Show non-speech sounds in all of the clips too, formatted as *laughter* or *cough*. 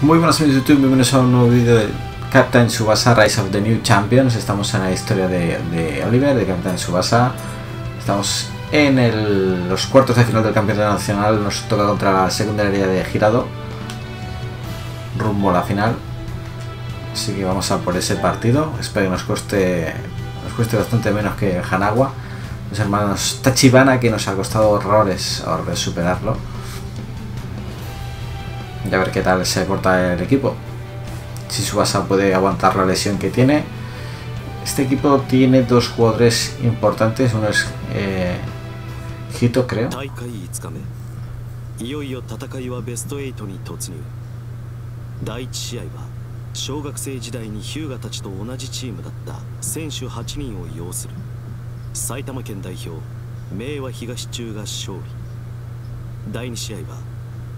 Muy buenas amigos de YouTube, bienvenidos a un nuevo vídeo de Captain Subasa Rise of the New Champions. Estamos en la historia de, de Oliver, de Captain Subasa. Estamos en el- los cuartos de final del campeonato nacional. Nos toca contra la secundaria de Girado. Rumbo a la final. Así que vamos a por ese partido. Espero que nos cueste, nos cueste bastante menos que Hanagua. Los hermanos Tachibana que nos ha costado horrores, horrores superarlo. Y a ver qué tal se porta el equipo. Si Subasa puede aguantar la lesión que tiene. Este equipo tiene dos jugadores importantes. Uno es eh, Hito, creo.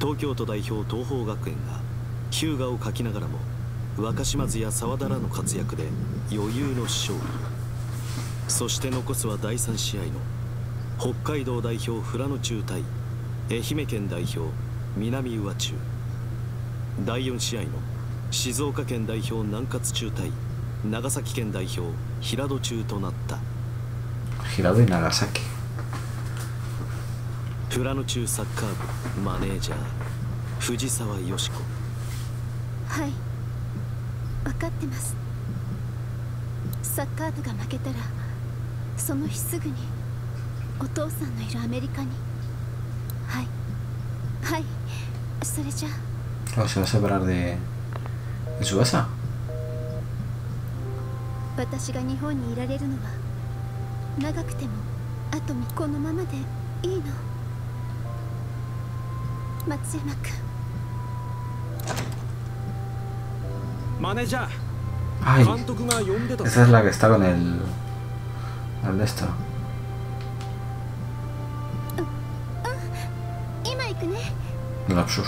東京都代表東邦学園が日向を欠きながらも若島津や沢田らの活躍で余裕の勝利。そして残すは第3試合の北海道代表富良野中対愛媛県代表南宇和中。第4試合の静岡県代表南葛中対長崎県代表平戸中となった。Girado y Nagasaki. 富良野中サッカー部マネージャー藤沢よし子はい。分かってます。サッカー部が負けたらその日すぐにお父さんのいるアメリカに。はい。はい。それじゃ。あ Claro, se va a separar de, de Subasa. 私が日本にいられるのは長くてもあと3このままでいいの松山君マネージャ Ay, ー監督が呼んでた esta es la que está con el. El de esto. 今行くね El Lapsus.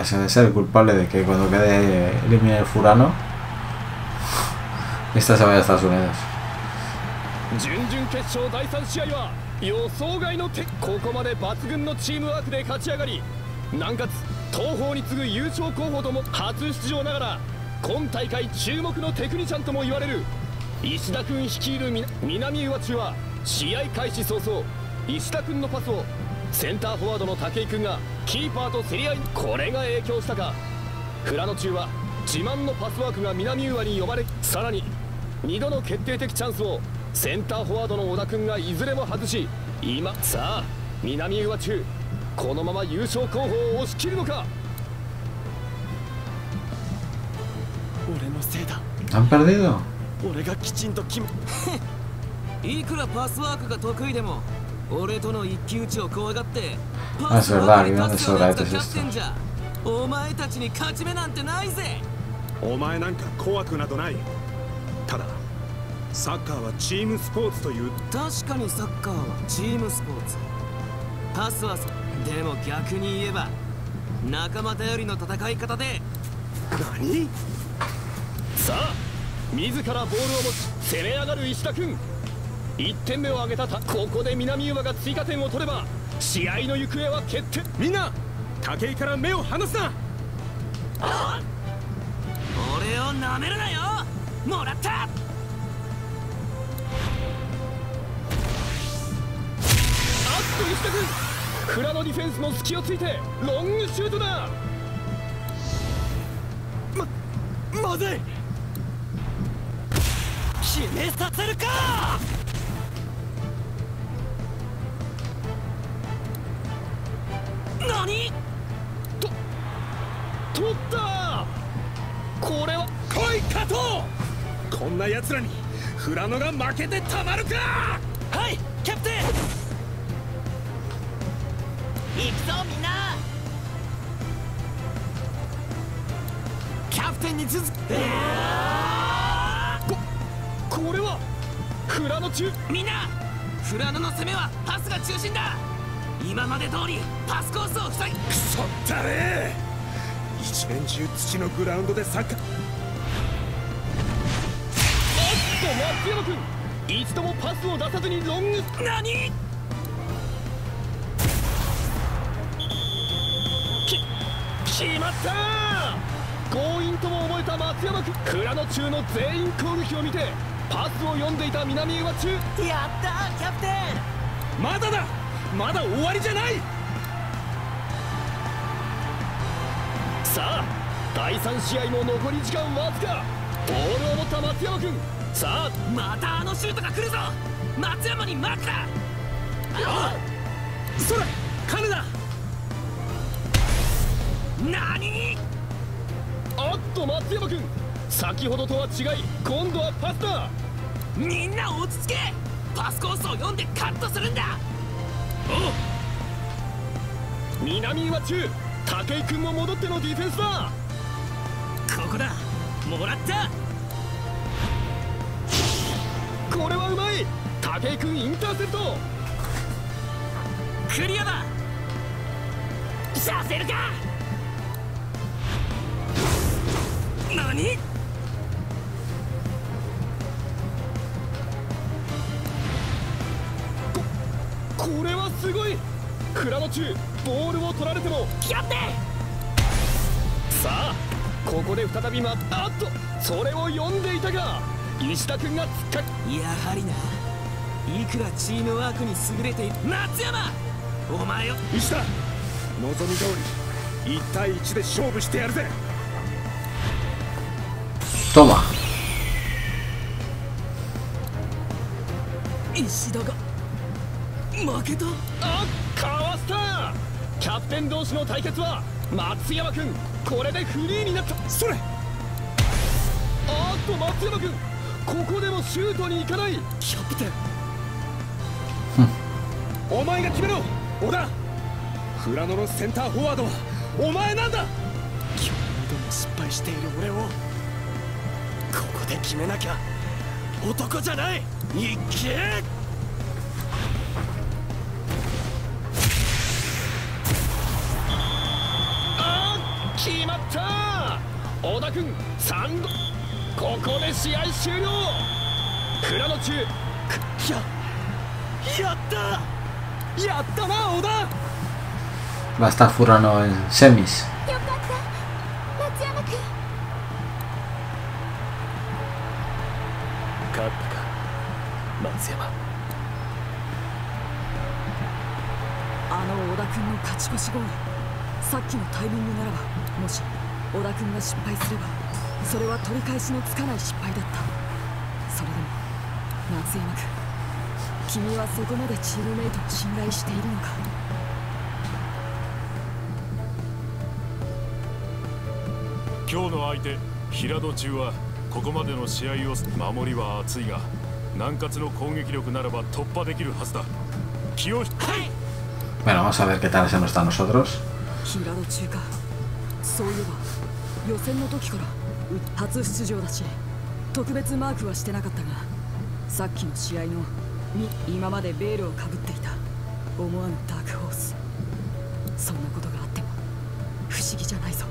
Va, ese debe ser el culpable de que cuando quede eliminado el Furano. Esta se vaya a Estados Unidos. 準々決勝第3試合は予想外の手ここまで抜群のチームワークで勝ち上がり南葛東邦に次ぐ優勝候補とも初出場ながら今大会注目のテクニシャンとも言われる石田君率いる南宇和中は試合開始早々石田君のパスをセンターフォワードの武井君がキーパーと競り合いこれが影響したか。富良野中は自慢のパスワークが南宇和に呼ばれさらに2度の決定的チャンスをセンターフォワードの小田君がいずれも外し今さあ南宇和中このまま優勝候補を押し切るのか。俺のせいだ。¿Han perdido? 俺がきちんと決め *laughs* いくらパスワークが得意でも俺との一騎打ちを怖がってあパスワークに es verdad, パスするやつがキャプテンじゃお前たちに勝ち目なんてないぜ。お前なんか怖くなどない。ただサッカーはチームスポーツという。確かにサッカーはチームスポーツ。パスはそでも逆に言えば仲間頼りの戦い方で。何？さあ自らボールを持ち攻め上がる石田君1点目を挙げたたここで南宇和が追加点を取れば試合の行方は決定。みんな武井から目を離すな。俺をなめるなよ。もらった。あっと石田君富良野ディフェンスの隙をついてロングシュートだ。まずい。決めさせるか何取った。これは。来い加藤こんな奴らに富良野が負けてたまるか。はいキャプテン。ぞみんな。キャプテンに続く。ここれはフラノ中。みんなフラノの攻めはパスが中心だ今まで通りパスコースを塞ぎクソったれ一年中土のグラウンドでサッカー。おっと松山君一度もパスを出さずにロング。何？き決まった！強引とも思えた松山君フラノ中の全員攻撃を見てパスを読んでいた南上中。やったキャプテン。まだだまだ終わりじゃない！さあ第3試合も残り時間わずか。ボールを持った松山君。さあまたあのシュートが来るぞ。松山にマークだそれ金だ。何？おっと松山君。先ほどとは違い今度はパスだ。みんな落ち着け。パスコースを読んでカットするんだ南岩中武井君も戻ってのディフェンスだ。ここだ。もらった。これはうまい。武井君インターセプト。クリアだ。させるか。何？これはすごいクラノ中ボールを取られてもキャプテンさあここで再びまあっとそれを読んでいたが石田君がつっかやはりないくらチームワークに優れている松山お前を石田望み通り1対1で勝負してやるぜ Toma. 石田が負けた。あかわしたキャプテン同士の対決は松山君これでフリーになった。それ。あっと松山君ここでもシュートに行かない。キャプテン。*laughs* お前が決めろ。小田。フラノのセンターフォワードはお前なんだ。今日二度も失敗している俺をここで決めなきゃ。男じゃない。いけ小田君3度。ここで試合終了。フラノ中。ややった。やったな小田。Va a estar Furano en semis. よかった。松山君。勝ったか。松山。あの小田君の勝ち越しゴール。さっきのタイミングならばもし小田君が失敗すればそれは取り返しのつかない失敗だった。それでも夏山君君はそこまでチームメイトを信頼しているのか？今日の相手平戸中はここまでの試合を守りは厚いが南葛の攻撃力ならば突破できるはずだ。気を Bueno, vamos a ver qué tal se nos está a nosotros. 平戸中か。そういえば予選の時からう初出場だし特別マークはしてなかったがさっきの試合のみ今までベールをかぶっていた思わぬダークホース。そんなことがあっても不思議じゃないぞ。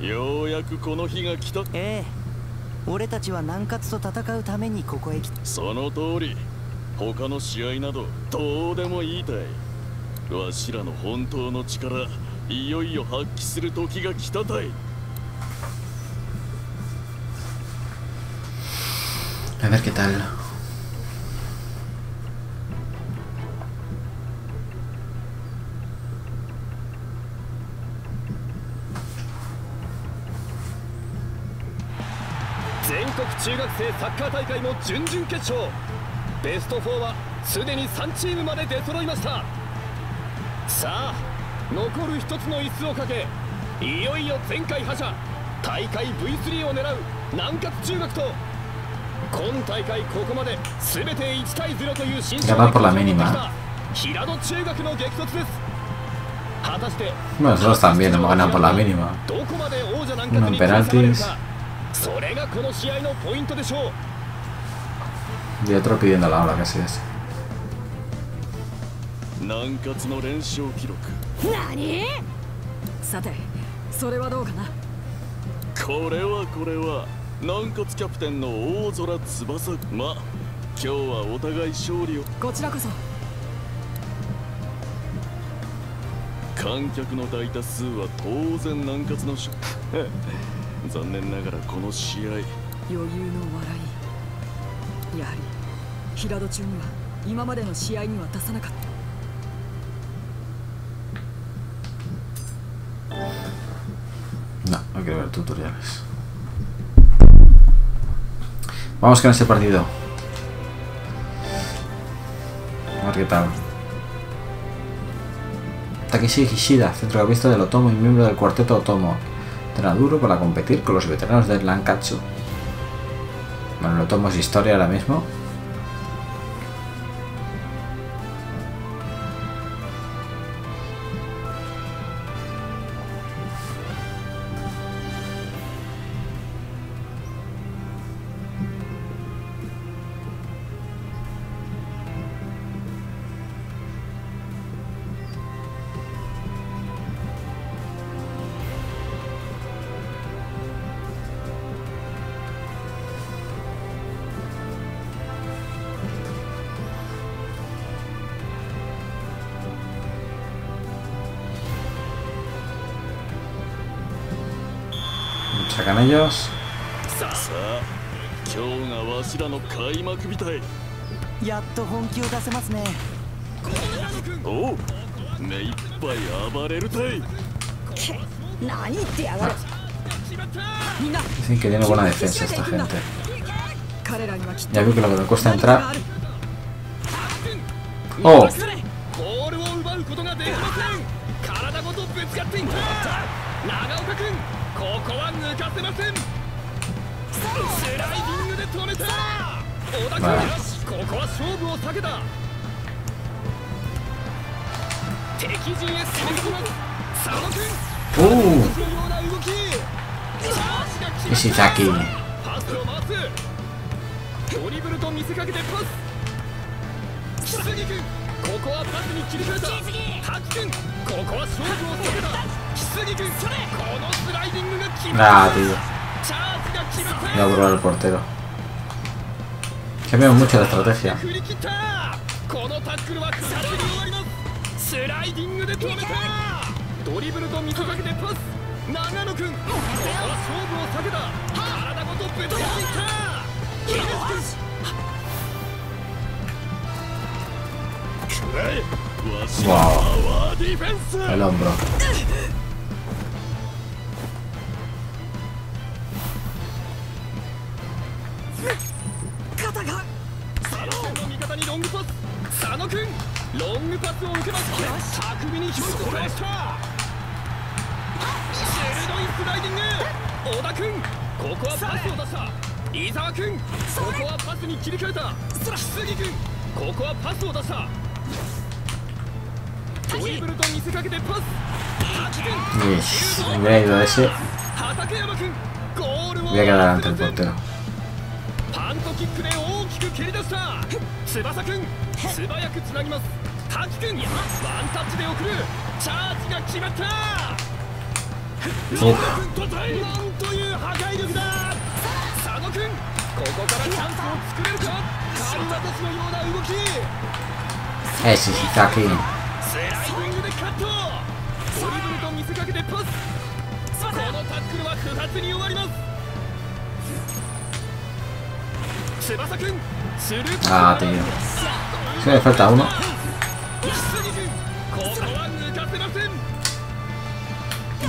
ようやくこの日が来た。ええ。俺たちは南葛と戦うためにここへ来た。その通り。他の試合などどうでもいいたい。わしらの本当の力いよいよ発揮する時が来たたい。A ver qué tal. 全国中学生サッカー大会も準々決勝。ベスト4はすでに3チームまで出揃いました。さあ残る一つの椅子をかけいよいよ前回覇者大会 V3 を狙う南葛中学と今大会ここまで全て1対0という新 Ya va por la mínima. 平戸中学の激突です果たして nosotros también hemos ganado por la mínima. どこまで王者南うん葛にペナルティー刻まそれがこの試合のポイントでしょう Y otro pidiendo la hora, es. 南葛の連勝記録。何？さてそれはどうかな？これはこれは南葛キャプテンの大空翼。ま今日はお互い勝利を。こちらこそ。観客の大多数は当然南葛の勝 *laughs* 残念ながらこの試合。余裕の笑い。やはり平戸中には今までの試合には出さなかった Quiero ver tutoriales. Vamos con ese partido. A ver qué tal. Takeshi Hishida, centrocampista del Otomo y miembro del cuarteto Otomo. Entrena duro para competir con los veteranos del Lankatsu. Bueno, el Otomo es historia ahora mismo. んな Dicen que tiene buena defensa esta gente. Ya veo que lo que me cuesta entrar. ある ¡Oh! 長岡君ここは抜かせません。スライディングで止めた。小田君まあ。よしここは勝負を避けた。敵陣へ攻め込みます佐野君 ¡Uh! のような動きチャー。ジが決まった Ishizaki. パスを回す。ドリブルと見せかけてパス。木杉君ここはパスに切り替えた。滝君ここは勝負を避けた Ah, tío. Voy a portero. Que mucho la estrategia. Wow. El. スを受けます巧みにひょいと返した鋭いスライディング小田君ここはパスを出した伊沢君ここはパスに切り替えた木杉君ここはパスを出したドリブルと見せかけてパス滝君 Yes. Me hubiera ido ese. 畠山君ゴールを Voy a quedar ante el portero. パントキックで大きく蹴り出した翼くん素早くつなぎます滝くんワンタッチで送るチャージが決まった。なんという破壊力だ。佐野ここからチャンスを作れるか？のような動き.スライディン。グでカットドリブルと見せかけてパス。このタックルは不発に終わります。翼くんスルー Ah, tío. Sí, me falta uno.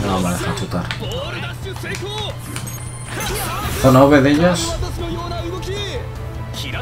No me dejan chutar. ボールダッシュ成功 Zona V de ellos. 私のような動き平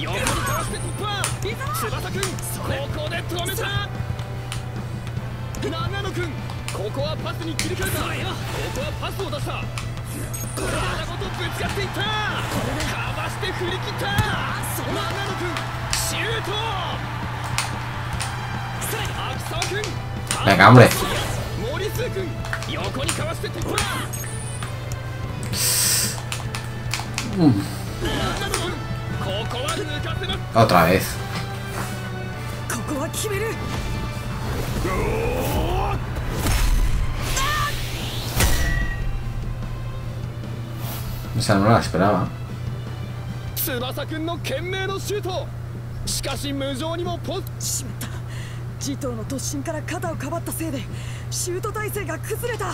横にかわして突破。翼君ここで止めた。長野君ここはパスに切り替えた。ここはパスを出した。体ごとぶつかっていった。かわして振り切った。長野君シュート。秋沢君 Venga, hombre. 森数君横にかわして突破。長野君ここは抜かせます Otra vez. ここは決める Esa no la esperaba. 翼くんの懸命のシュートしかし無情にもポスしまったジトーの突進から肩をかばったせいでシュート体勢が崩れた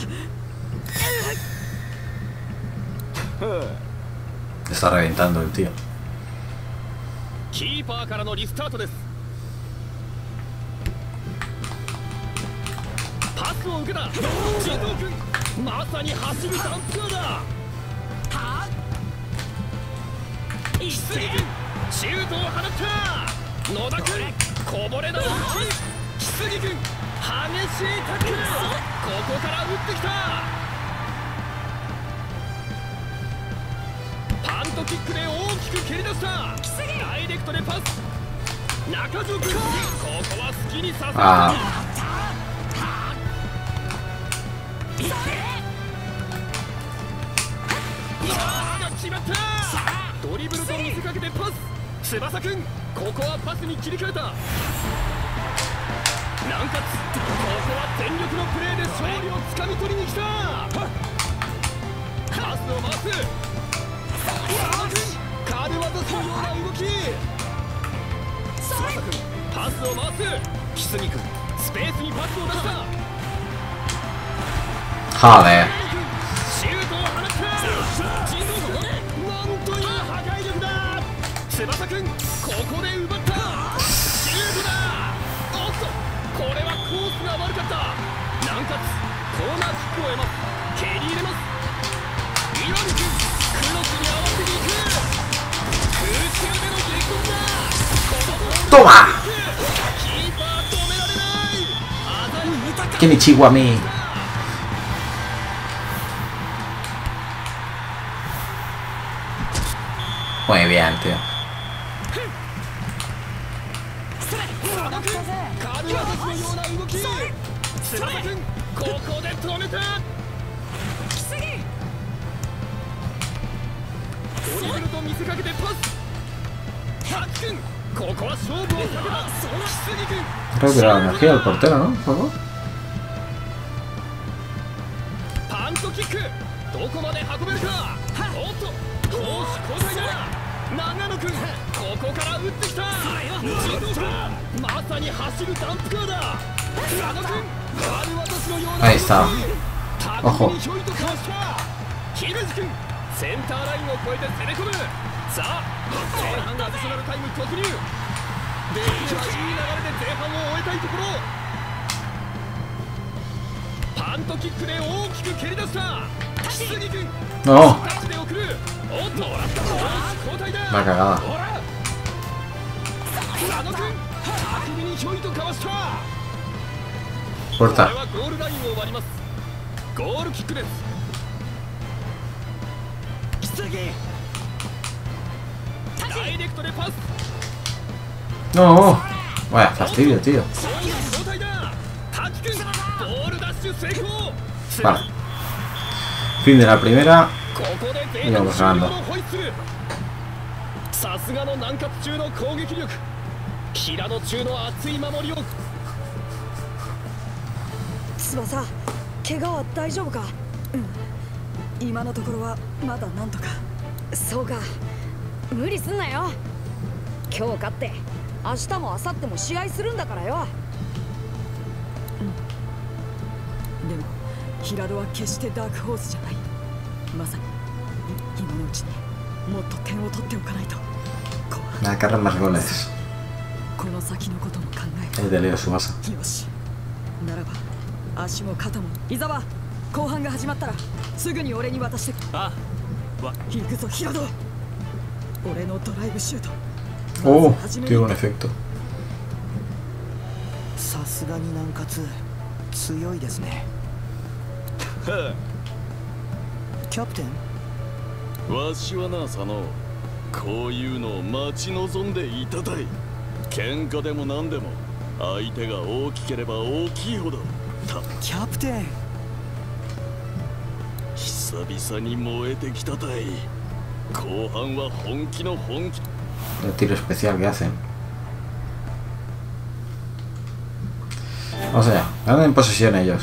Está reventando el tío. キーパーからのリスタートです。パスを受けた。児童くんまさに走るダンプーだは木杉くんシュートを放った。野田くんこぼれ球。を木杉くん激しいタックル。ここから打ってきた。パントキックで大きく蹴り出した。レクトでパス中条君ここは好きにさせあが決まった。ドリブルと見せかけてパス。翼君ここはパスに切り替えた南葛ここは全力のプレーで勝利をつかみ取りに来た。パスを回す翼君カルマトスのような動き翼君パスを回す木杉君スペースにパスを出した Joder. シュートを放った人道軍なんという破壊力だ翼くんここで奪ったシュートだおっとこれはコースが悪かった南葛コーナーキックを得ます ¡Toma! ¡Que me chihuahua me! Muy bien, tío. Creo que la energía del portero, ¿no? な Ahí está. 高さあ前半アディショナルタイム突入。できればいい流れで前半を終えたいところ。パントキックで大きく蹴り出した。木杉君 No. タッチで送るおっとだ。cagada. 長野君巧みにひょいとかわした.これはゴールラインを割ります。ゴールキックです。木杉 No. Vaya fastidio, tío. Vale. Fin de la primera. ここで前いや半終わからんな了のホイッスルさすがの南葛中の攻撃力平野中の熱い守りを翼怪我は大丈夫か？うん今のところはまだなんとかそうか無理すんなよ。今日勝って明日も明後日も試合するんだからよ、うん、でも平戸は決してダークホースじゃない。まさに今のうちにもっと点を取っておかないと。Marcar más goles. この先のことも考え Subasa. よし。ならば足も肩も伊沢後半が始まったらすぐに俺に渡してあわ行くぞ平戸俺のドライブシュート。Oh, まず始め tiene un efecto. さすがに南葛強いですね。*laughs* キャプテン？わしはな佐野。こういうのを待ち望んでいたたい喧嘩でも何でも。相手が大きければ大きいほど。たキャプテン。久々に燃えてきたたい El tiro especial que hacen. Vamos allá. Ganan en posesión ellos.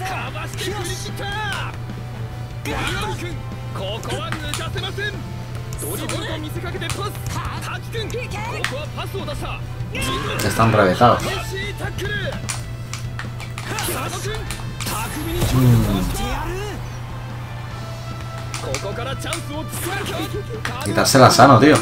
開始かわし。て振り切ったリオル君ここは抜かせませんドリブルと見せかけてパス滝君ここはパスを出した Están るか Quitársela sano, tío.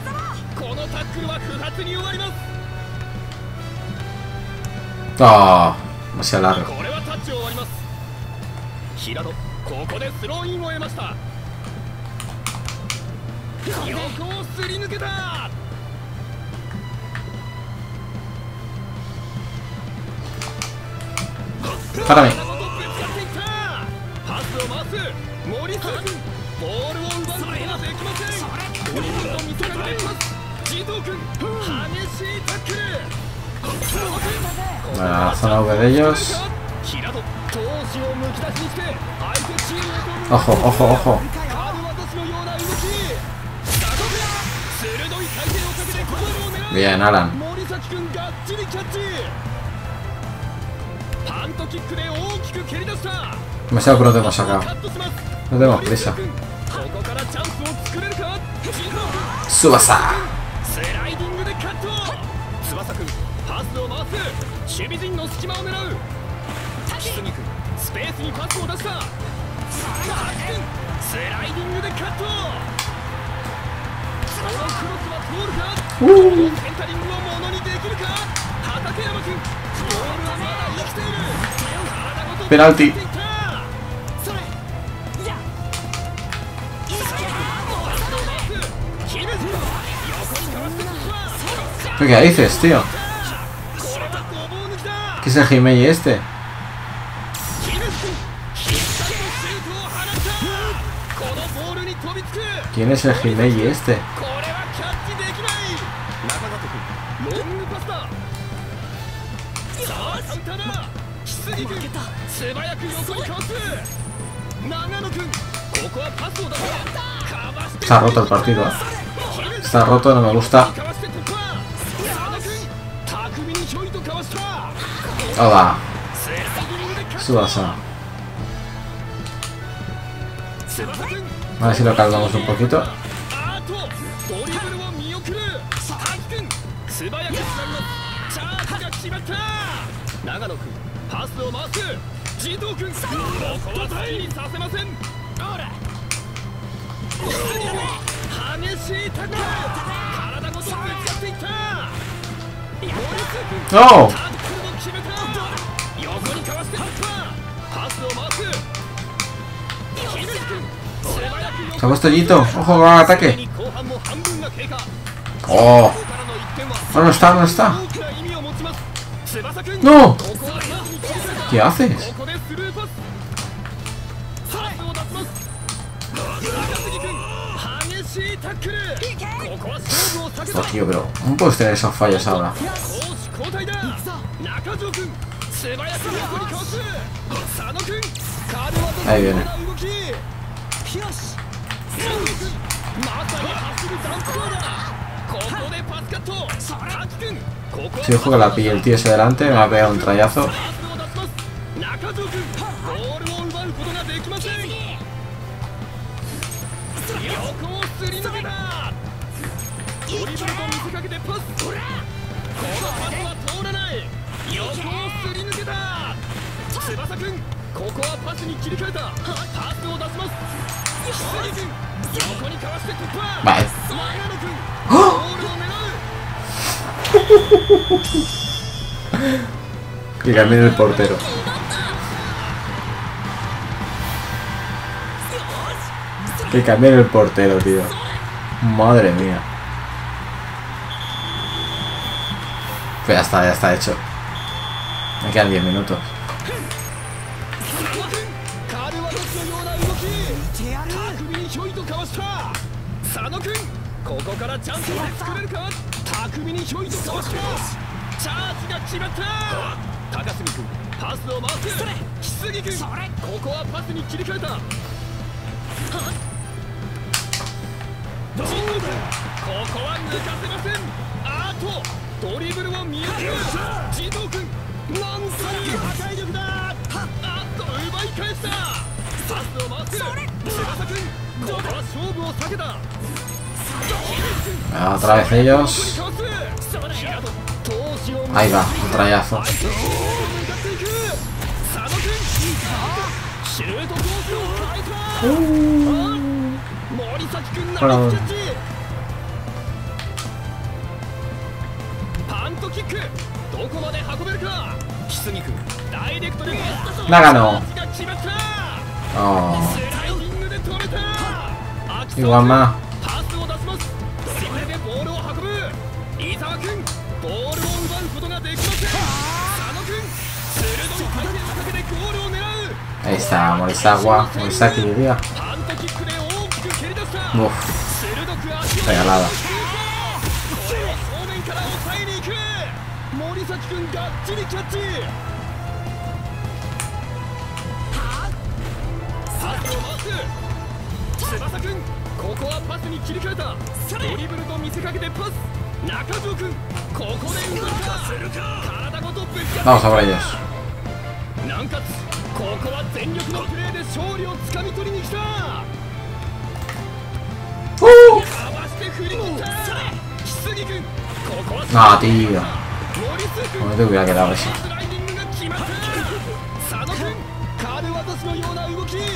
パスを出します中杉君激しいタックルこのタックルは不発に終わります Ah, demasiado largo. これはタッチを終わります。平野ここでスローインを得ました。横をすり抜けた。mí. パスを回す。森下君ボールを奪うことができません Zona de ellos. Ojo, ojo. Bien, Alan. Demasiado pronto hemos sacado. No tenemos prisa. ここからチャンスライディングでカット翼くんパスを回す守備陣の隙間を狙う木杉くんスペースにパスを出した滝くんスライディングでカットこのクロスは通るかこのセンタリングをものにできるか畠山くんボールはまだ生きている体ごと Penalti. 打野君ここはパスを出したかわして Está roto el partido. ¿eh? Está roto, no me gusta. Hola. スライディングでカット Subasa. 翼君 A ver si lo calmamos un poquito. あとドリブルを見送る滝君素早くつなぎますチャージが決まった長野君パスを回す児童君ここは好きにさせませんほら杉君しいタックル体ごとぶつかっていった森 Vamos, Toñito. Ojo, gran ataque. Oh. No, no está, no está. ¡No! ¿Qué haces? No, tío, pero ¿cómo puedes tener esas fallas ahora? Ahí viene. Si ojo que la pille el tío ese delante, me va a pegar un trayazo. Vale. ¡Oh! que cambien el portero. Que cambien el portero, tío. Madre mía. Pues ya está, ya está hecho. Me quedan 10 minutos. ひょいとかわした。チャージが決まった。高杉君パスを回す。木杉君。ここはパスに切り替えた。ここは抜かせません。あとドリブルを見送る。児童君なんという破壊力だ。あっと奪い返した。パスを回す。翼君ここは勝負を避けた。Ah, Otra vez ellos. Ahí va, un trayazo. シュートコースを変えた森崎君ナイスキャッチパントキックどこまで運べるか木杉君ダイレクトで長野チャージが決まこで動くか体ごとぶつかって Vamos a por ellos. ここは全力のプレーで勝利をつかみ取りに来た。かわして振り切った木杉君ここは No, tío. 森津君 No te hubiera quedado eso. スライディングが決まった。佐野君。カール渡しのような動き。姫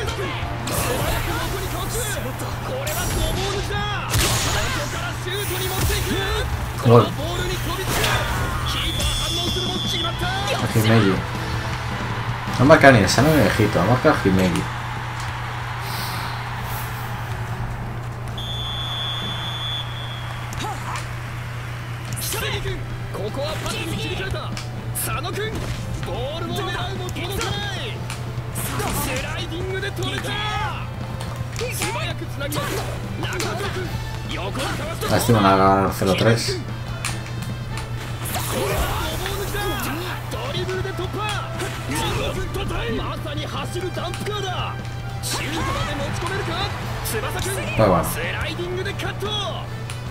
津君。素早く横にかわすこれはごぼう抜きだ。ここからシュートに持ってい。くこのボールに飛びつく A No marca a no viejito, marca a Himeji. Lástima, まさに走るダンプカーだシュートまで持ち込めるか翼君 Muy bueno. スライディングでカット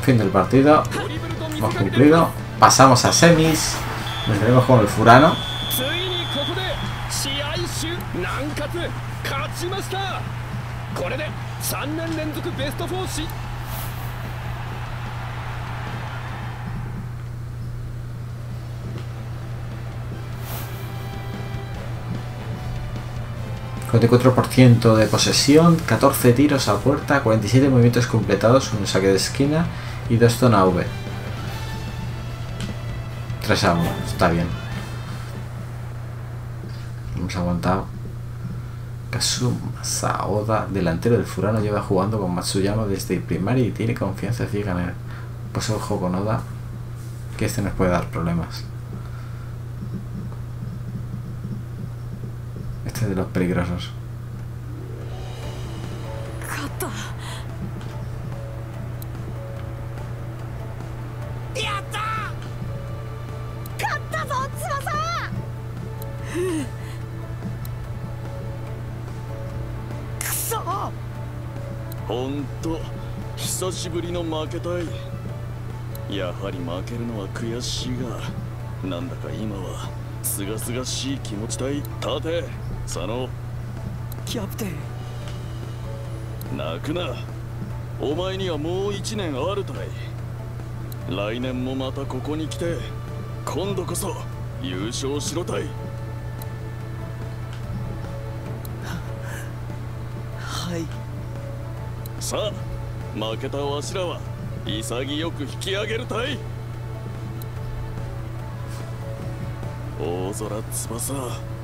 Fin del partido. ドリブルと見せ Hemos かけて cumplido. Pasamos a semis. Nos veremos con el Furano. 54% de posesión, 14 tiros a puerta, 47 movimientos completados, un saque de esquina y dos zona V. 3 a 1, está bien. Hemos aguantado. Kazuma Saoda, delantero del Furano, lleva jugando con Matsuyama desde el primaria y tiene confianza ciega en él. Pues ojo con Oda, que este nos puede dar problemas. Este es de los peligrosos. 勝った勝ったぞ翼くそほんと久しぶりの負けたいやはり負けるのは悔しいがなんだか今はすがすがしい気持ちたい立て佐野キャプテン。泣くな。お前にはもう一年あるたい。来年もまたここに来て今度こそ優勝しろたい。はい。さあ負けたわしらは潔く引き上げるたい。大空翼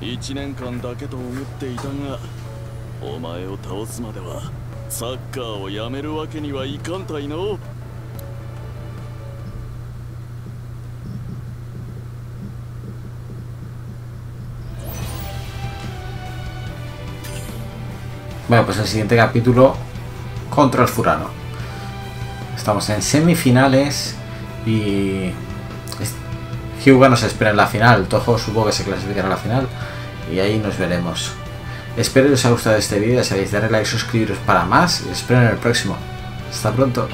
一年間だけと思っていたがお前を倒すまではサッカーをやめるわけにはいかんたいの Bueno, pues el siguiente capítulo contra el Furano. Estamos en semifinales y es- Hyuga nos espera en la final. Toho supongo que se clasificará a la final y ahí nos veremos. Espero que os haya gustado este vídeo, ya sabéis, darle like, suscribiros para más y os espero en el próximo. Hasta pronto.